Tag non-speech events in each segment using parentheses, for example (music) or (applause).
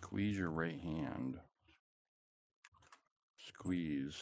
Squeeze your right hand. Squeeze.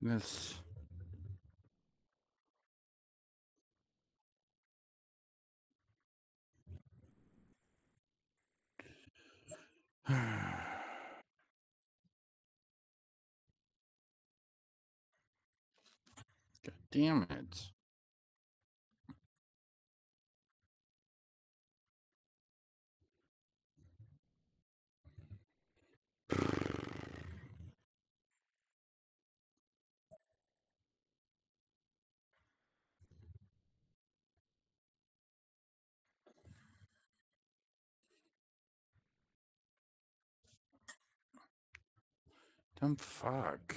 This. (sighs) God damn it. Dumb fuck.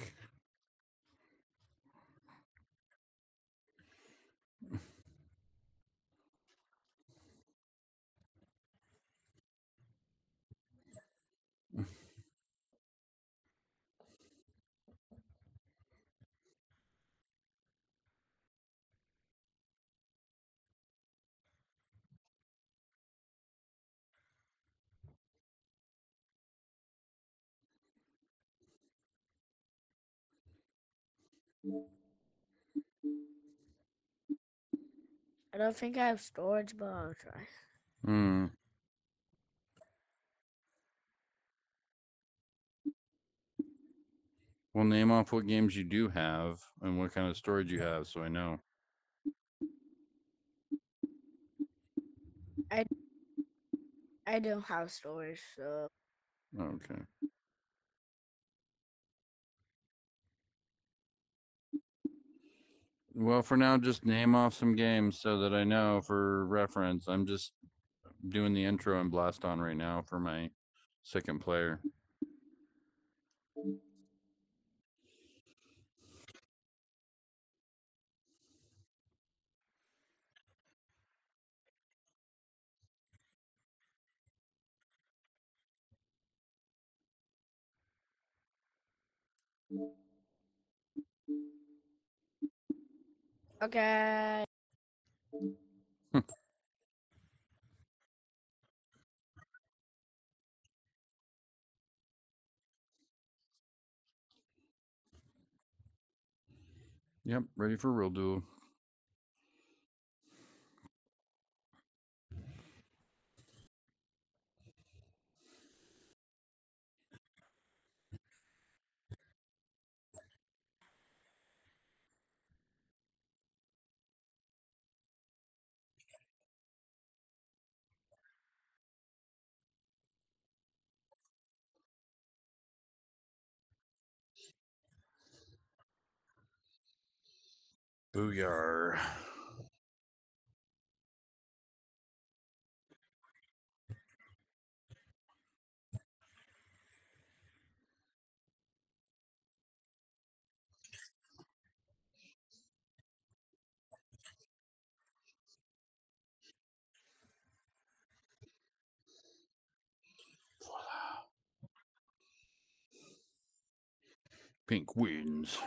I don't think I have storage, but I'll try. Hmm. Well, name off what games you do have and what kind of storage you have, so I know. I I don't have storage, so Okay. Well, for now, just name off some games so that I know for reference. I'm just doing the intro and Blaston right now for my second player. Okay. (laughs) Yep, ready for real duel. Voila. Pink wins.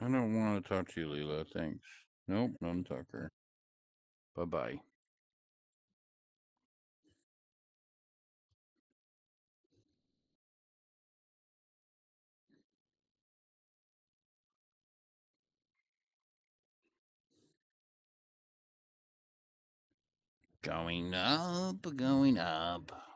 I don't want to talk to you, Leela. Thanks. Nope, none talker. Bye bye. Going up, going up.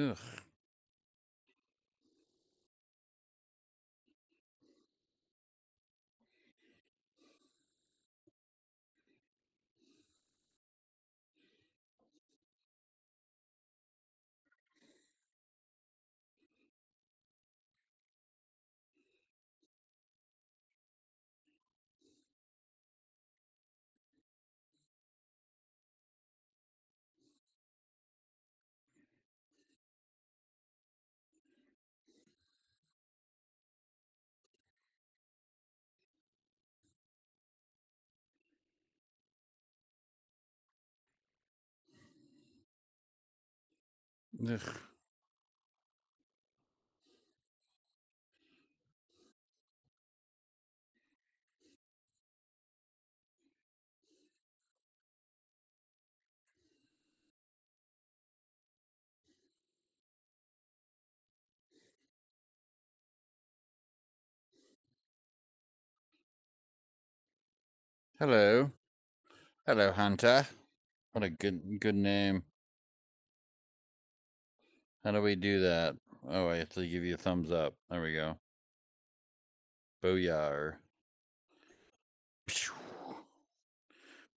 Ugh. Ugh. Hello. Hello, Hunter. What a good good name. How do we do that? Oh, I have to give you a thumbs up. There we go. Booyah.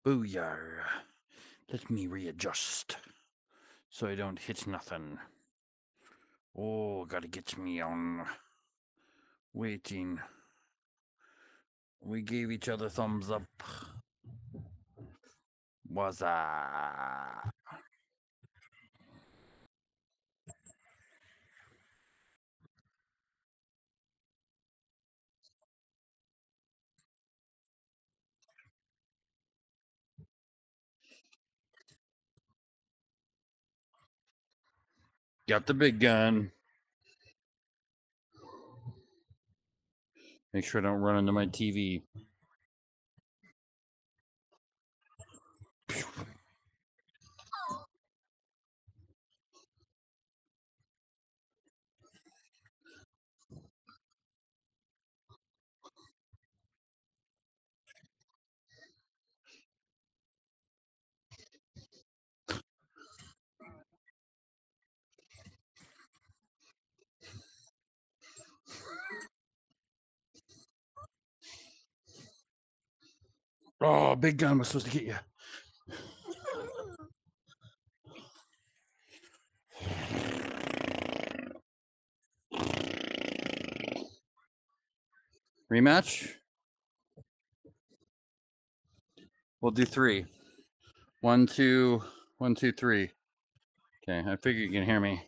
Booyah. Let me readjust so I don't hit nothing. Oh, gotta get me on. Waiting. We gave each other thumbs up. Was? Got the big gun. Make sure I don't run into my TV. Oh, big gun was supposed to get you. Rematch? We'll do three. One, two, one, two, three. Okay, I figure you can hear me.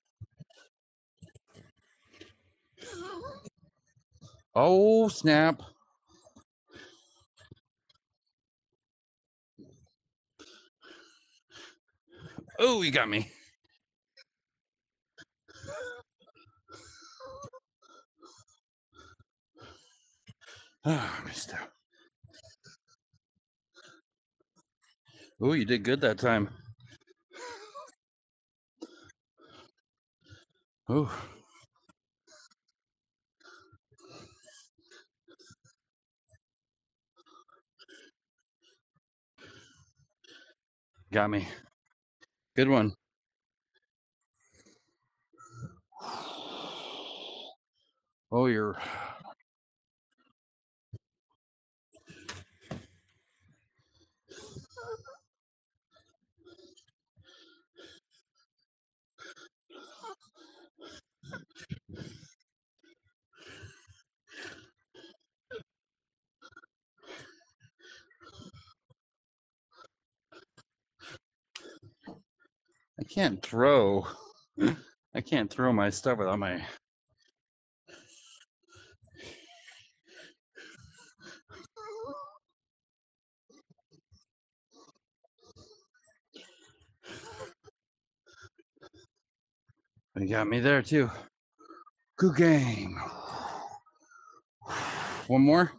Oh, snap. Oh, you got me. (sighs) Oh, missed out. Oh, you did good that time. Oh, got me. Good one. Oh, you're. Can't throw. (laughs) I can't throw my stuff without my. They got me there too. Good game. One more.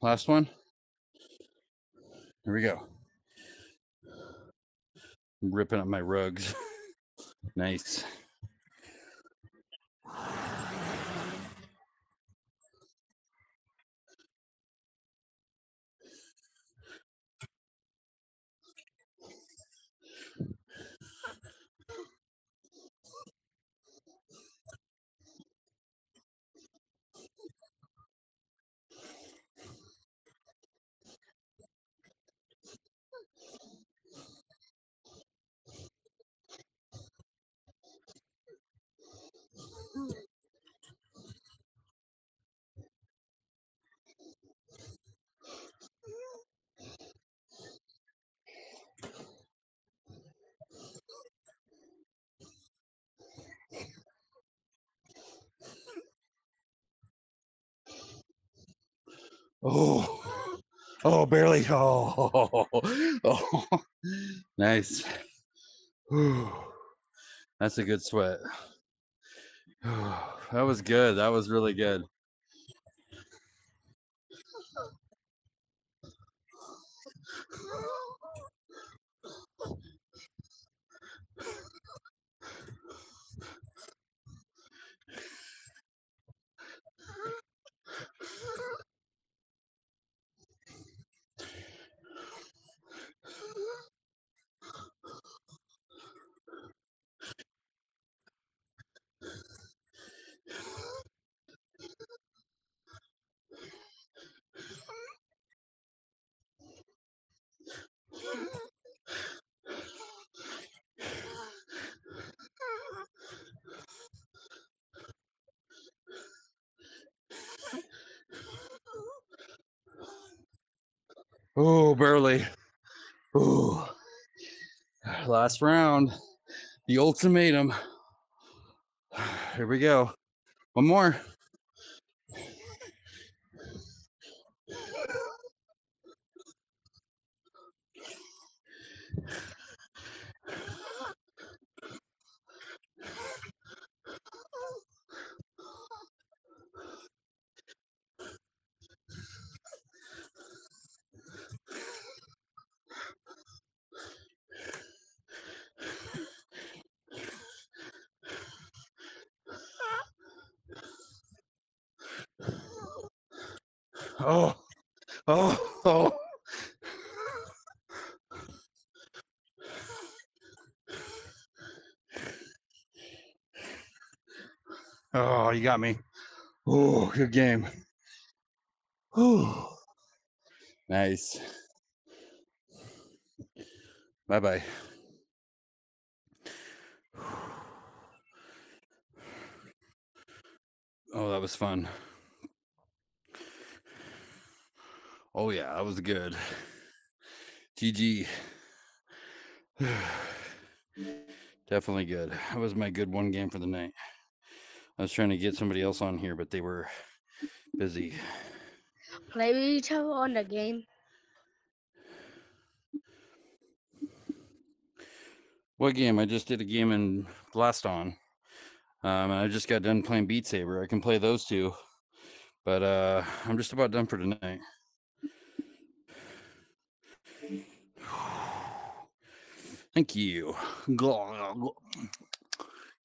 Last one. Here we go. Ripping up my rugs. (laughs) nice. Oh, (laughs) oh, barely. Oh, (laughs) oh, nice. Whew. That's a good sweat. (sighs) That was good. That was really good. Oh, barely. Oh, last round. The ultimatum. (sighs) Here we go. One more. Oh, oh, oh. Oh, you got me. Oh, good game. Oh, nice. Bye bye. Oh, that was fun. Oh, yeah, that was good. GG. (sighs) Definitely good. That was my good one game for the night. I was trying to get somebody else on here, but they were busy. Play with each other on the game. What game? I just did a game in Blaston. Um, and I just got done playing Beat Saber. I can play those two, but uh, I'm just about done for tonight. Thank you.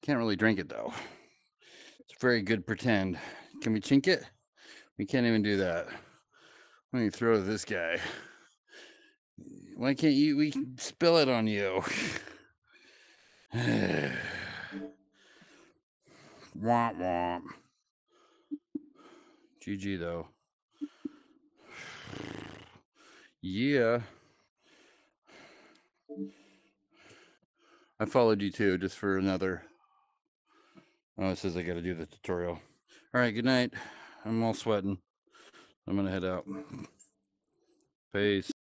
Can't really drink it though. It's very good pretend. Can we chink it? We can't even do that. Let me throw this guy. Why can't you? We hmm? spill it on you. (sighs) womp womp. GG though. (sighs) Yeah. I followed you too, just for another. Oh, it says I got to do the tutorial. All right, good night. I'm all sweating. I'm going to head out. Peace.